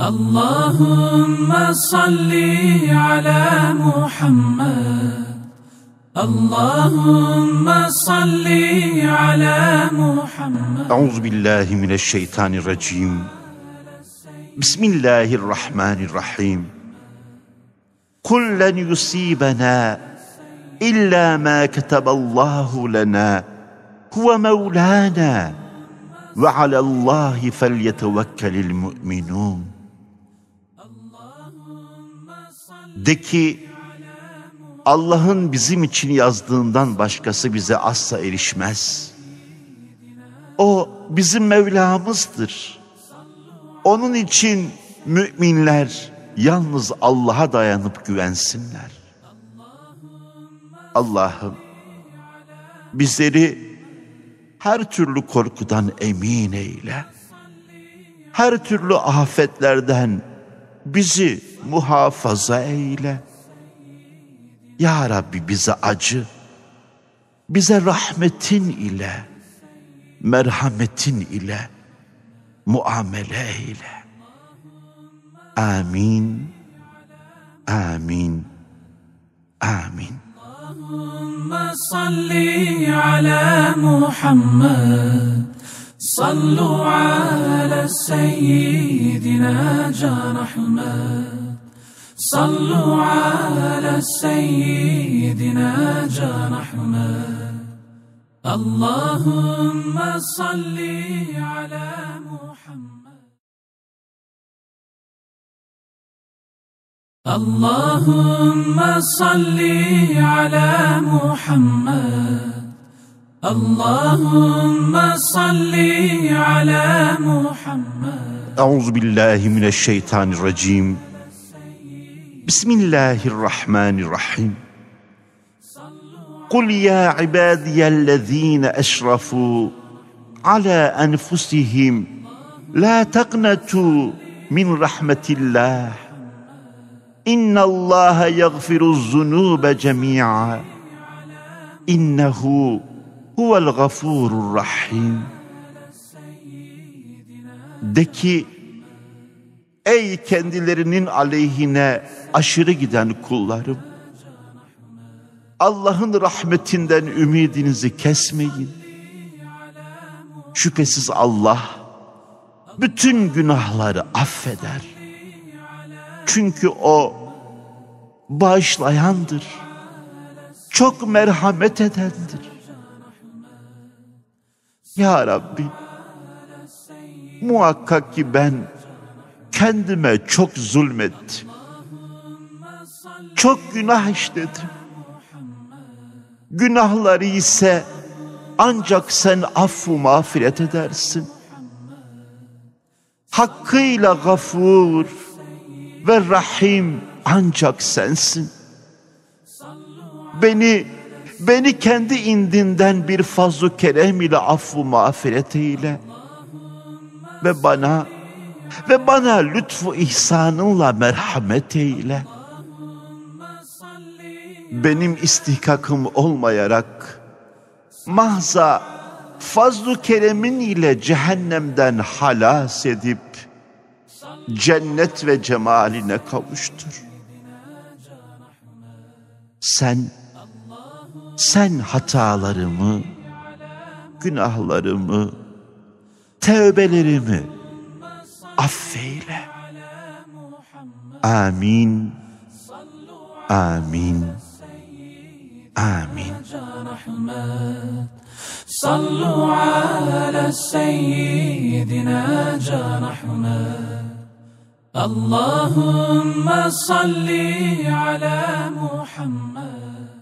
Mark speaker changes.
Speaker 1: اللهم صل على محمد اللهم صل على محمد
Speaker 2: أعوذ بالله من الشيطان الرجيم بسم الله الرحمن الرحيم قل لن يصيبنا إلا ما كتب الله لنا هو مولانا وعلى الله فليتوكل المؤمنون De ki Allah'ın bizim için yazdığından başkası bize asla erişmez. O bizim Mevlamızdır. Onun için müminler yalnız Allah'a dayanıp güvensinler. Allah'ım bizleri her türlü korkudan emin eyle. Her türlü afetlerden bizi muhafaza eyle. Ya Rabbi bize acı, bize rahmetin ile, merhametin ile muamele eyle. Amin, amin, amin.
Speaker 1: Allahümme salli ala Muhammed, sallu ala بنا جرح صلوا على سيدنا جرح اللهم صل على محمد اللهم صل على محمد اللهم صل على محمد
Speaker 2: أعوذ بالله من الشيطان الرجيم بسم الله الرحمن الرحيم قل يا عبادي الذين أشرفوا على أنفسهم لا تقنطوا من رحمة الله إن الله يغفر الذنوب جميعا إنه هو الغفور الرحيم de ki ey kendilerinin aleyhine aşırı giden kullarım Allah'ın rahmetinden ümidinizi kesmeyin. Şüphesiz Allah bütün günahları affeder. Çünkü o bağışlayandır. Çok merhamet edendir. Ya Rabbi muhakkak ki ben kendime çok zulmettim. Çok günah işledim. Günahları ise ancak sen affu mağfiret edersin. Hakkıyla gafur ve rahim ancak sensin. Beni beni kendi indinden bir fazlu kerem ile affu mağfiret eyle ve bana ve bana lütfu ihsanınla merhamet eyle. Benim istihkakım olmayarak mahza fazlu keremin ile cehennemden halas edip cennet ve cemaline kavuştur. Sen, sen hatalarımı, günahlarımı, tövbelerimi affeyle. Amin. Amin. Amin.
Speaker 1: صلوا على سيدنا جرحنا اللهم صل على محمد